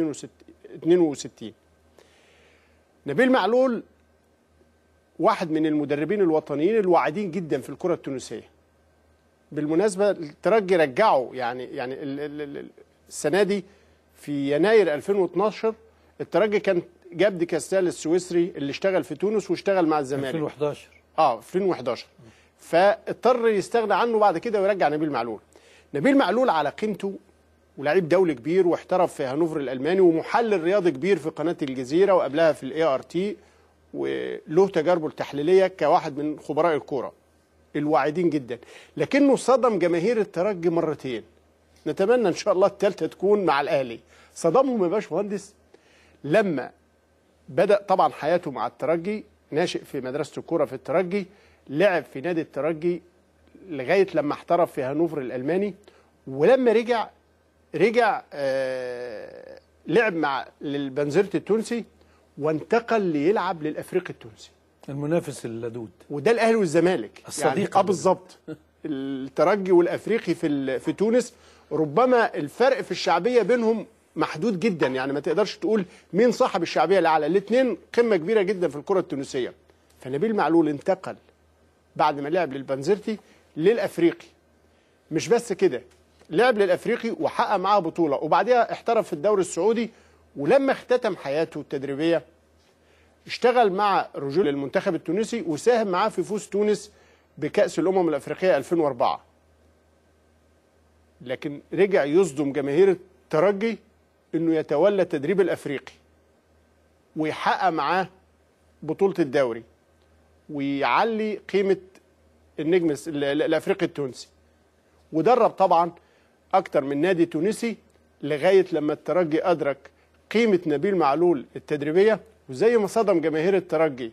62 نبيل معلول واحد من المدربين الوطنيين الواعدين جدا في الكرة التونسية. بالمناسبة الترجي رجعه يعني يعني ال- ال- ال- السنة دي في يناير 2012 الترجي كان جاب دي كاستال السويسري اللي اشتغل في تونس واشتغل مع الزمالك. 2011 آه 2011 فاضطر يستغنى عنه بعد كده ويرجع نبيل معلول. نبيل معلول على قيمته ولاعب دولي كبير واحترف في هانوفر الألماني ومحلل رياضي كبير في قناة الجزيرة وقبلها في ال ART وله تجاربه التحليليه كواحد من خبراء الكورة الواعدين جدا. لكنه صدم جماهير الترجي مرتين. نتمنى إن شاء الله الثالثه تكون مع الأهلي. صدمهم يا باشمهندس لما بدأ طبعا حياته مع الترجي ناشئ في مدرسة الكورة في الترجي لعب في نادي الترجي لغاية لما احترف في هانوفر الألماني ولما رجع رجع آه لعب مع البنزرت التونسي وانتقل ليلعب للأفريقي التونسي. المنافس اللدود. وده الأهلي والزمالك. الصديق يعني آه بالظبط. الترجي والأفريقي في في تونس. ربما الفرق في الشعبية بينهم محدود جدا. يعني ما تقدرش تقول مين صاحب الشعبية الأعلى. الاثنين قمة كبيرة جدا في الكرة التونسية. فنبيل معلول انتقل بعد ما لعب للبنزرتي للأفريقي. مش بس كده. لعب للأفريقي وحقق معاه بطولة. وبعدها احترف في الدوري السعودي ولما اختتم حياته التدريبية اشتغل مع رجول المنتخب التونسي وساهم معاه في فوز تونس بكأس الأمم الأفريقية 2004 لكن رجع يصدم جماهير الترجي إنه يتولى التدريب الأفريقي ويحقق معاه بطولة الدوري ويعلي قيمة النجم الأفريقي التونسي. ودرب طبعا أكتر من نادي تونسي لغاية لما الترجي أدرك قيمة نبيل معلول التدريبية وزي ما صدم جماهير الترجي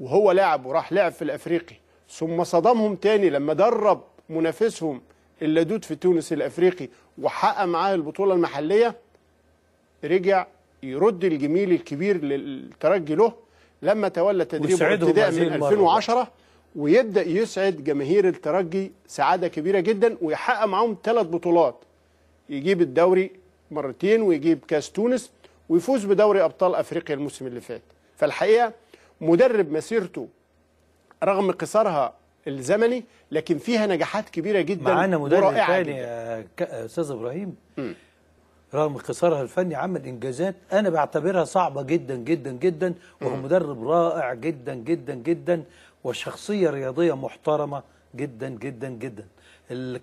وهو لاعب وراح لعب في الأفريقي ثم صدمهم تاني لما درب منافسهم اللدود في تونس الأفريقي وحقق معاه البطولة المحلية رجع يرد الجميل الكبير للترجي له لما تولى تدريبه ابتداء من المرة. 2010 ويبدأ يسعد جماهير الترجي سعادة كبيرة جدا ويحقق معاهم ثلاث بطولات. يجيب الدوري مرتين ويجيب كاس تونس ويفوز بدوري أبطال أفريقيا الموسم اللي فات. فالحقيقة مدرب مسيرته رغم قصارها الزمني لكن فيها نجاحات كبيرة جدا معانا مدرب جداً. يا ك- أستاذ إبراهيم. رغم قصارها الفني عمل إنجازات أنا بعتبرها صعبة جدا جدا جدا وهو مدرب رائع جدا جدا جدا. وشخصية رياضية محترمة جدا جدا جدا.